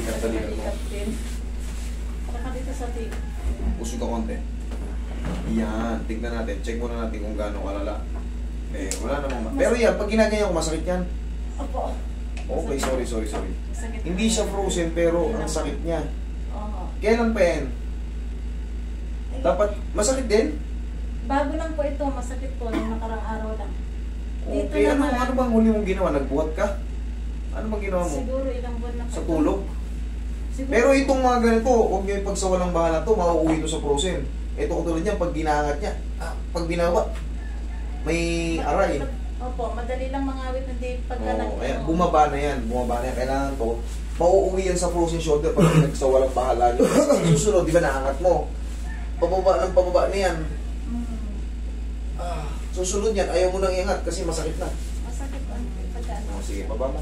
balikat-balikat mo. Balikat din. Saka dito sa tig. Usog ka konti. Yan, tignan natin. Check muna natin kung gaano kalala. Eh, wala namang ma- Pero yan, pag ginaganyan ko, masakit yan. Opo. Okay, sorry, sorry, sorry. Sakit Hindi na siya frozen, pero ang sakit niya. Oo. Kailan pa yan? Dapat, masakit din? Bago lang po ito, masakit po nung nakarang araw lang. Dito Okay, ano, naman. ano bang huli mong ginawa? Nagbuhat ka? Ano bang ginawa mo? Siguro ilang buwan na po Sa ito. tulog? Siguro. Pero itong mga ganito, huwag nyo ipagsawalang bahala to, mauuwi to sa frozen. Ito katulad niyan, pag ginangat niya, ah, pag binawa, may aray. Opo, madali lang mangawit hindi pagka Oo, nag- ayan, bumaba na yan, bumaba na yan. Kailangan to, mauuwi yan sa frozen shoulder pag nagsawalang bahala nyo. Susunod, di ba naangat mo? Pababa ng pababa na yan. Mm, Ah, susunod yan, ayaw mo nang iangat kasi masakit na. masakit ang pagka ano. Oh, sige, baba mo.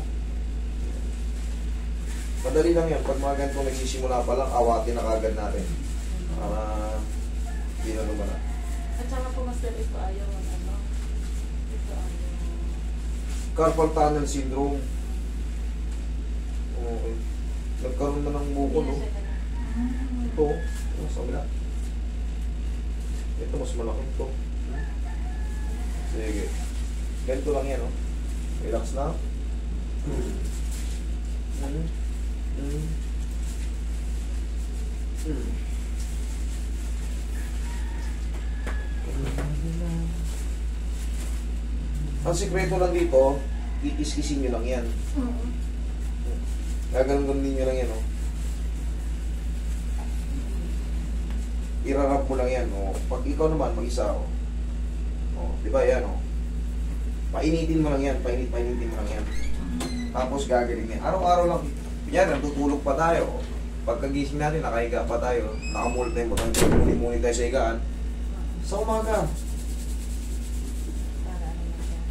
Madali lang yan. Pag mga ganito nagsisimula pa lang, awatin na kagad natin. Para hindi na lumala. At saka po master ito ayaw ang ano. Ito ayaw. Carpal tunnel syndrome. Okay. Nagkaroon na ng buko, no? Ito, ito sa kabila. Ito, mas malaki ito. Sige. Ganito lang yan, no? Relax na. Mm. Mm. Mm. Ang sikreto lang dito, ikis-kisin nyo lang yan. Mm. Gaganon din nyo lang yan, oh. Irarap mo lang yan, oh. Pag ikaw naman, mag-isa, oh. Oh, di ba yan, oh. Painitin mo lang yan, painit, painitin mo lang yan. Tapos gagaling yan. Araw-araw lang. Yan, natutulog pa tayo. Pagkagising natin, nakahiga pa tayo. Nakamulta yung butang muli-muli tayo sa higaan. Sa umaga,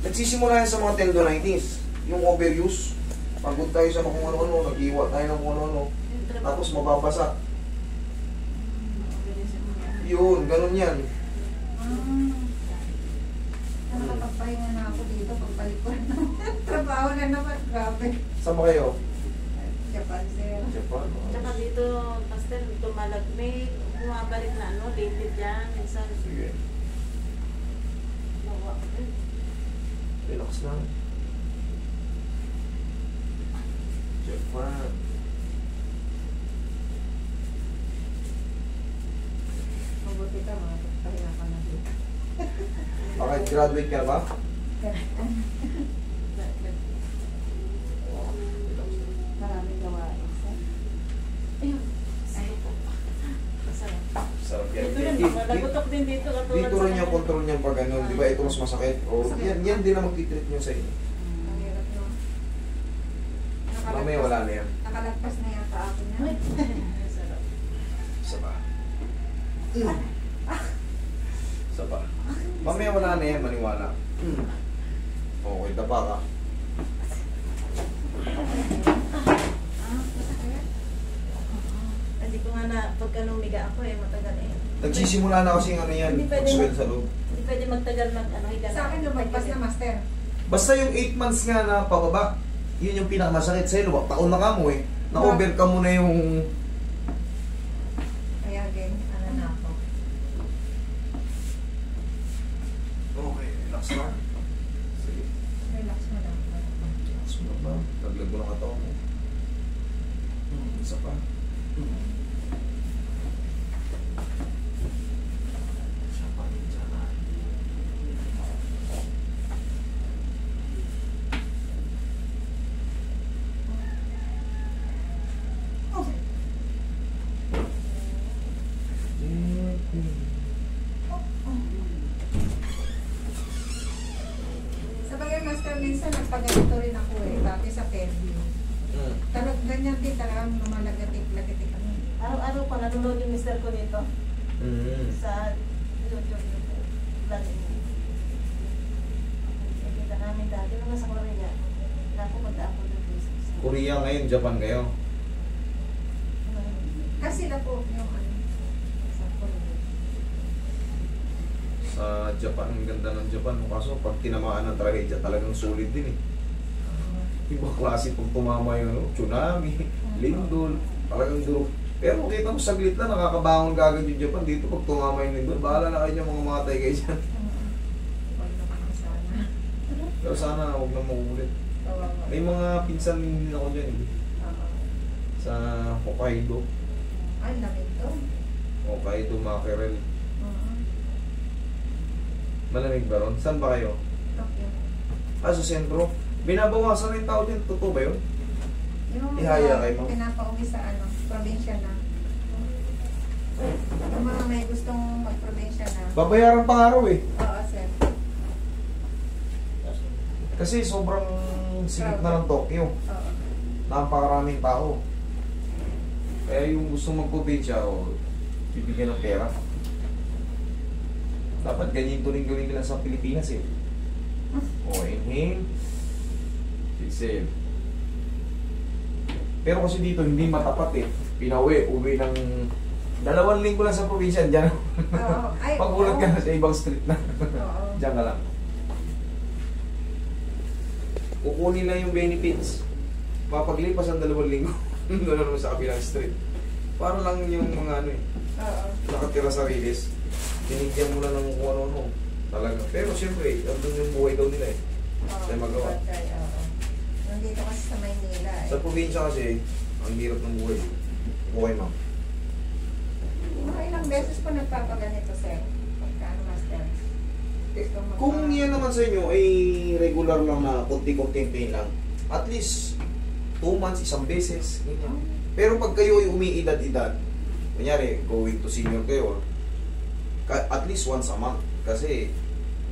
nagsisimula yan sa mga tendonitis. Yung overuse. Pagod tayo sa kung ano-ano, nag-iwa tayo ng kung ano-ano. Tapos mababasa. Yun, ganun yan. Ah. Nakakapagpahinga na ako dito pagbalik ko na. Trabaho na naman. Grabe. Saan ba kayo? Japan. Japan. Tsaka dito, master, tumalag. May bumabalik na ano, lately dyan. Minsan, Sige, nawa. eh, relax lang. Japan. Mabuti ka, makapagpahinga ka na dito. Okay, graduate ka ba? Yan. Malagutok din dito. katulad Dito sa rin yung control niyan pag ano, di ba ito mas masakit? O, yan, yan din ang magtitreat niyo sa inyo. Ang hirap no. Mamaya wala na yan. Nakalagpas na yata ako na. Ay, Sarap. Isa pa. Isa pa. Mamaya wala na yan, maniwala. Okay, tapa ka. Ah, masakit. Hindi ko nga na, pagka lumiga ako eh, matagal eh. Nagsisimula na kasi yung ano yan, Hindi pwede mag- sa loob. Hindi pwede magtagal mag ano, higa Sa akin lumagpas na, master. Basta yung 8 months nga na pababa, yun yung pinakamasakit sa'yo. Luwag taon na ka mo eh. Na-overcome mo na yung... Kaya again, ano na ako. Okay, relax na. Sige, Relax mo lang. relax mo na ba? Naglag mo ng katawan mo. Hmm, isa pa. Hmm. Isa pa rin dyan, ah. Sa master, minsan nagpaganito rin ako eh, dati sa Fairview. Hmm. Talag, ganyan din talagang lumalagatik-lagatik kami. Araw-araw ko nanonood yung mister ko nito Hmm. sa YouTube. Vlog. Nakita namin dati nung nasa Korea. Napupunta ako ng business. Korea ngayon, Japan kayo. Kasi sila po yung ano, sa Korea. Japan, ang ganda ng Japan. Kaso pag tinamaan ng trahedya, talagang sulit din eh. Ibang klase pag tumama yung ano, tsunami, lindol, talagang duro. Pero kita mo saglit na nakakabangon kagad yung Japan dito pag tumama yung lindol. Bahala na kayo mga matay kayo dyan. Sana. Pero sana huwag na. Kawawa. May mga pinsan din ako dyan eh. Sa Hokkaido. Ay, lamig to. Hokkaido, Mackerel. Malamig ba ron? Saan ba kayo? Tokyo. Ah, sa sentro. Binabawasan rin tao dyan. Totoo ba yun? Yung Ihaya mga kay ma'am. pinapauwi sa ano, probinsya na. Yung mga may gustong mag-probinsya na. Babayaran pang araw eh. Oo, sir. Kasi sobrang sigit na ng Tokyo. Oo. Napakaraming tao. Kaya yung gusto magprobinsya, o bibigyan ng pera. Dapat ganyan to rin gawin nila sa Pilipinas eh. O, inhale. Exhale. Pero kasi dito hindi matapat eh. Pinauwi, uwi ng dalawang linggo lang sa probinsya, dyan. Oo. Ay, Pagulat ka na sa ibang street na. Oo. Diyan ka lang. Kukunin lang yung benefits. Mapaglipas ang dalawang linggo. Doon naman sa kabilang street. Para lang yung mga ano eh, Oo. nakatira sa release. Binigyan mo na ng kung ano-ano. Talaga. Pero siyempre, andun yung buhay daw nila eh. Oo. Tayo magawa. Bagay, oo. Nandito kasi sa Maynila eh. Sa probinsya kasi, ang hirap ng buhay. Buhay ma'am. Mga ilang beses po nagpapaganito, sir. Pagka ano, master. Gusto mo kung pa- yan naman sa inyo ay regular lang na konti-konting pain lang, at least 2 months, isang beses, ganyan. Pero pag kayo ay umiidad-edad, kunyari, going to senior kayo, ka- at least once a month. Kasi,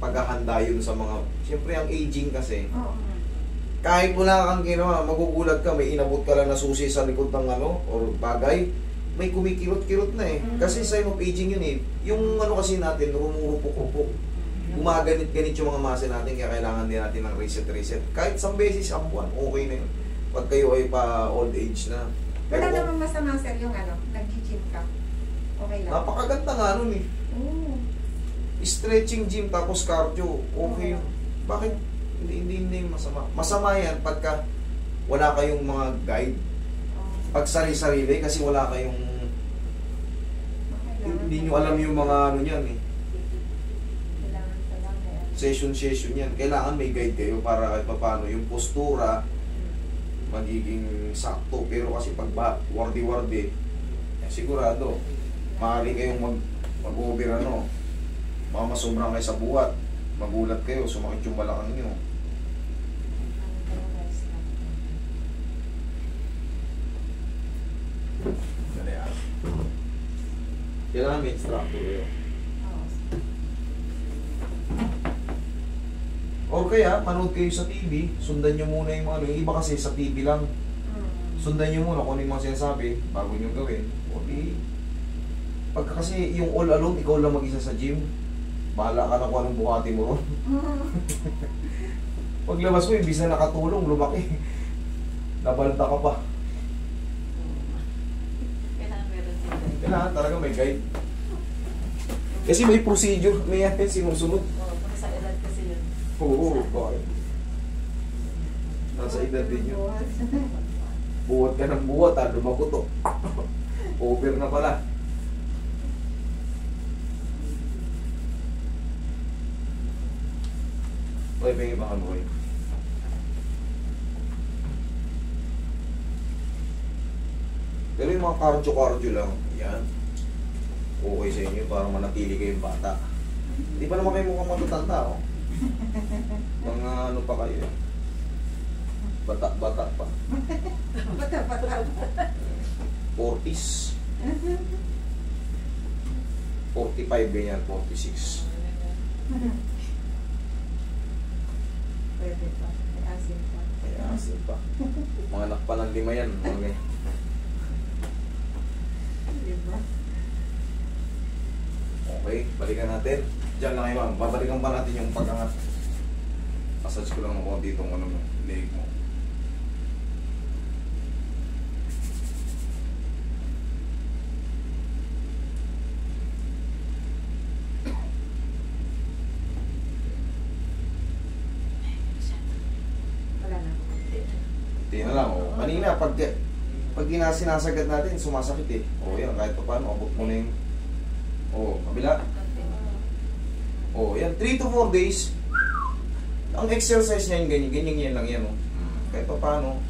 paghahanda yun sa mga, siyempre ang aging kasi, Oo. kahit wala kang ginawa, magugulat ka, may inabot ka lang na susi sa likod ng ano, or bagay, may kumikirot-kirot na eh. Mm. Kasi sign of aging yun eh. Yung ano kasi natin, rumurupok-upok. Gumaganit-ganit yung mga muscle natin, kaya kailangan din natin ng reset-reset. Kahit isang beses, ang buwan, okay na yun. Pag kayo ay pa old age na. Wala namang masama, sir, yung ano, nag-gym ka. Okay lang. napakaganda nga nun eh. Oo. Stretching gym tapos cardio, okay yun. Bakit? Hindi, hindi, hindi masama. Masama yan pagka wala kayong mga guide. Oo. Pag sarili-sarili, kasi wala kayong, hindi nyo alam yung mga ano yan eh. Session-session yan. Kailangan may guide kayo para kahit paano yung postura magiging sakto. Pero kasi pag wardi-wardi, eh, sigurado, maaari kayong mag, mag-over ano, baka masobrang kayo sa buhat, magulat kayo, sumakit yung balakang nyo. Dali ah. Kailangan may instructor kayo. Or kaya, manood kayo sa TV, sundan nyo muna yung mga ano. Yung iba kasi sa TV lang, sundan nyo muna kung ano yung mga sinasabi bago nyo gawin. O di, pagka kasi yung all alone, ikaw lang mag-isa sa gym, bahala ka na kung anong buhati mo ron. Paglabas mo, ibig na nakatulong, lumaki. Nabalta ka pa. Kailangan meron din. Kailangan talaga may guide. Kasi may procedure, may yan sinusunod. Oo, kung sa edad kasi yun. Oo, bakit? Nasa edad din yun. Buhat ka ng buhat, ha? Lumakuto. Over na pala. Oy, may iba ka mo, oy. Pero yung mga cardio-cardio lang, yan. Okay sa inyo para manatili kayong bata. Hindi pa naman kayo mukhang matatanda, oh. Mga ano pa kayo, eh. Bata-bata pa. Bata-bata. 40s. 45 ganyan, 46. Pwede pa. May asin pa. May asin pa. Mga anak pa ng lima yan. Ganyan. Diba? Okay, balikan natin. Diyan lang ma'am. Babalikan pa natin yung pag-angat. Massage ko lang ng konti itong ano mo, leg mo. Wala na. Kanina, pag, pag ginasinasagat natin, sumasakit eh. O yan, kahit pa paano, abot mo na yung... O, kabila. O, yan, 3 to 4 days. Ang exercise niya yung ganyan, ganyan yan lang yan. Oh. Kahit pa paano,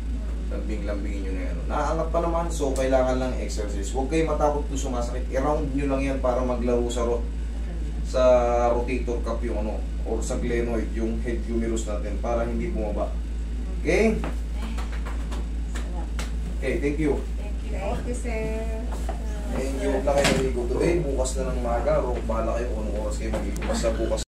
lambing-lambingin nyo na yan. oh. Naaangat pa naman, so kailangan lang exercise. Huwag kayo matakot kung sumasakit. I-round nyo lang yan para maglaro sa ro sa rotator cuff yung ano, or sa glenoid, yung head humerus natin, para hindi bumaba. Okay? Okay, thank you. Thank you po. Thank you, sir. Thank you. Huwag na kayo naligo today. Bukas na ng maga. Bahala kayo kung anong oras kayo magigo. Basta bukas